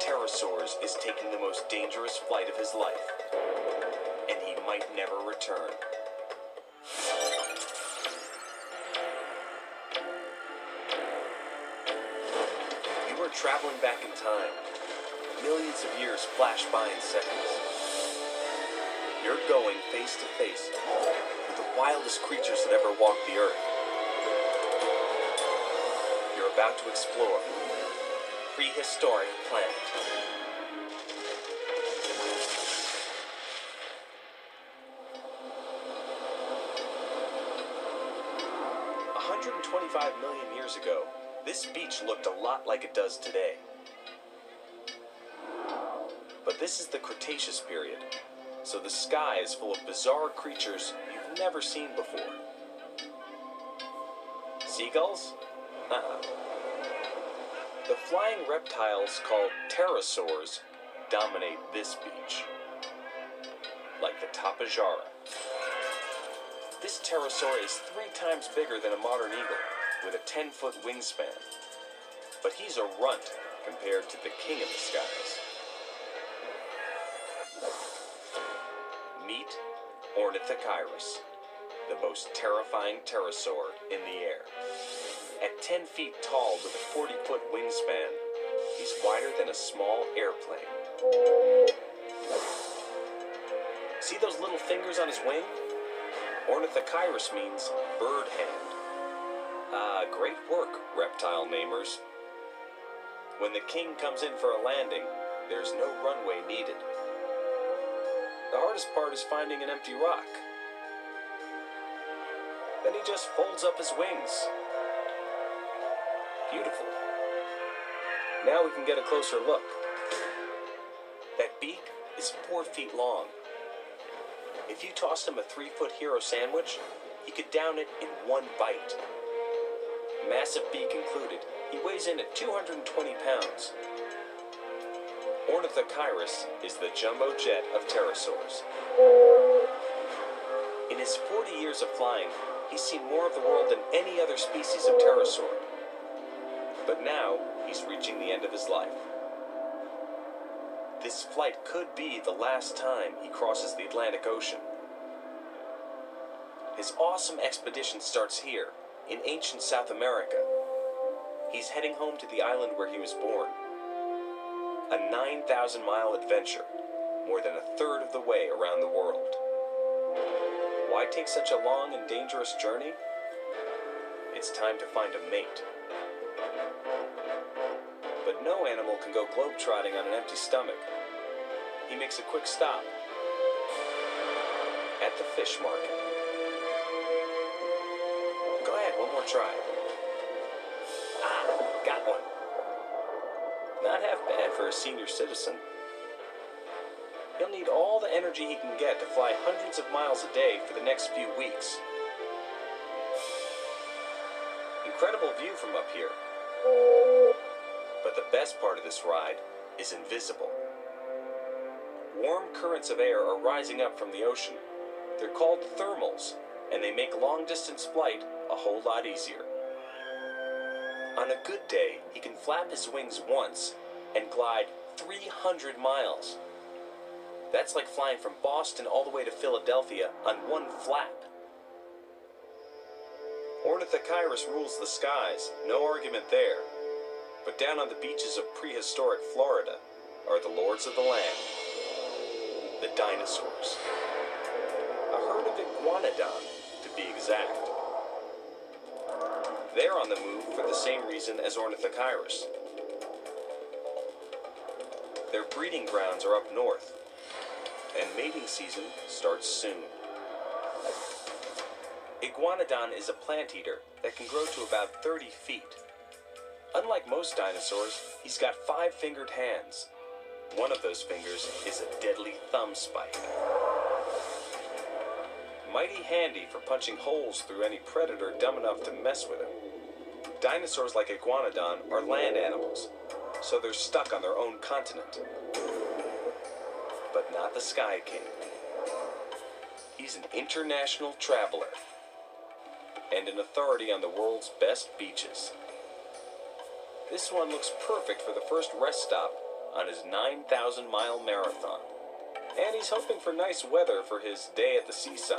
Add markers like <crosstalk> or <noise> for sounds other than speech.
pterosaurs is taking the most dangerous flight of his life, and he might never return. You are traveling back in time. Millions of years flash by in seconds. You're going face to face with the wildest creatures that ever walked the earth. You're about to explore prehistoric planet. A 125 million years ago, this beach looked a lot like it does today. But this is the Cretaceous period, so the sky is full of bizarre creatures you've never seen before. Seagulls? Uh-uh. <laughs> The flying reptiles called pterosaurs dominate this beach. Like the Tapejara. This pterosaur is three times bigger than a modern eagle, with a 10 foot wingspan. But he's a runt compared to the king of the skies. Meet Ornithocheirus, the most terrifying pterosaur in the air. At 10 feet tall with a 40 foot wingspan, he's wider than a small airplane. See those little fingers on his wing? Ornithocheirus means bird hand. Ah, great work, reptile namers. When the king comes in for a landing, there's no runway needed. The hardest part is finding an empty rock. Then he just folds up his wings. Beautiful. Now we can get a closer look. That beak is four feet long. If you tossed him a three foot hero sandwich, he could down it in one bite. Massive beak included, he weighs in at 220 pounds. Ornithocheirus is the jumbo jet of pterosaurs. In his 40 years of flying, he's seen more of the world than any other species of pterosaur. But now, he's reaching the end of his life. This flight could be the last time he crosses the Atlantic Ocean. His awesome expedition starts here, in ancient South America. He's heading home to the island where he was born. A 9,000 mile adventure, more than a third of the way around the world. Why take such a long and dangerous journey? It's time to find a mate. But no animal can go globetrotting on an empty stomach. He makes a quick stop at the fish market. Go ahead, one more try. Ah, got one. Not half bad for a senior citizen. He'll need all the energy he can get to fly hundreds of miles a day for the next few weeks. Incredible view from up here. But the best part of this ride is invisible. Warm currents of air are rising up from the ocean. They're called thermals, and they make long distance flight a whole lot easier. On a good day, he can flap his wings once and glide 300 miles. That's like flying from Boston all the way to Philadelphia on one flap. Ornithocheirus rules the skies, no argument there. But down on the beaches of prehistoric Florida are the lords of the land, the dinosaurs. A herd of iguanodon, to be exact. They're on the move for the same reason as Ornithocheirus. Their breeding grounds are up north, and mating season starts soon. Iguanodon is a plant eater that can grow to about 30 feet. Unlike most dinosaurs, he's got five fingered hands. One of those fingers is a deadly thumb spike. Mighty handy for punching holes through any predator dumb enough to mess with him. Dinosaurs like Iguanodon are land animals, so they're stuck on their own continent. The Sky King. He's an international traveler and an authority on the world's best beaches. This one looks perfect for the first rest stop on his 9,000 mile marathon. And he's hoping for nice weather for his day at the seaside.